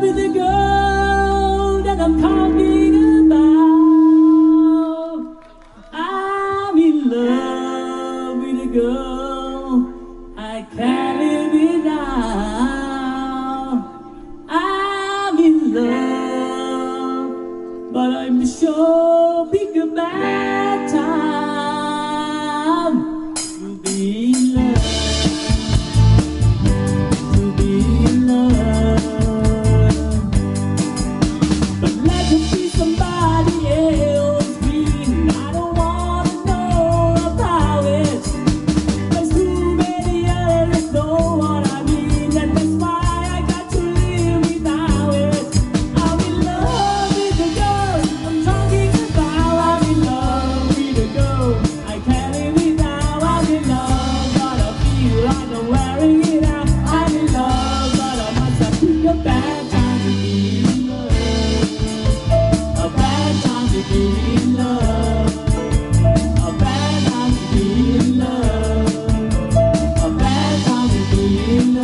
the girl that I'm talking about. I'm in love with a girl I can't live without. I'm in love, but I'm so big about.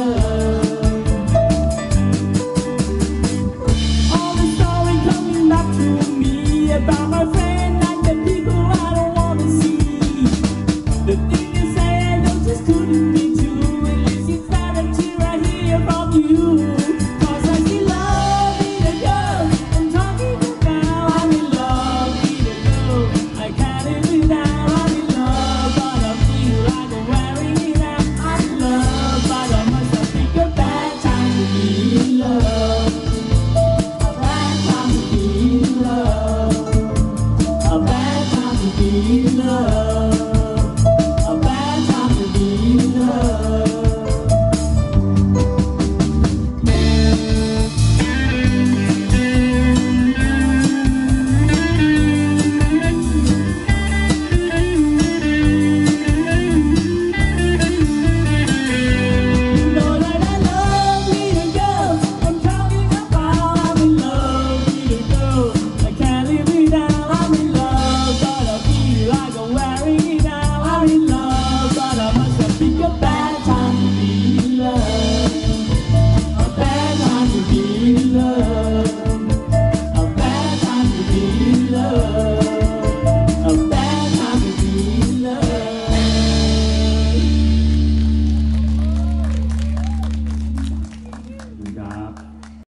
All the story coming back to me about my friend.